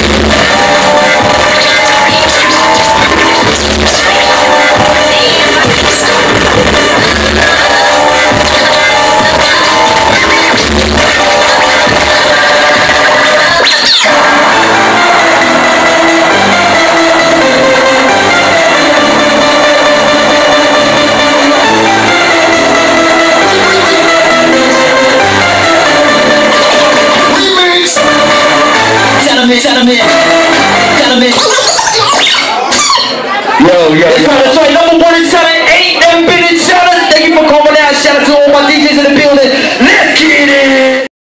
you. Gentlemen, gentlemen, gentlemen. Yo, yo, yo.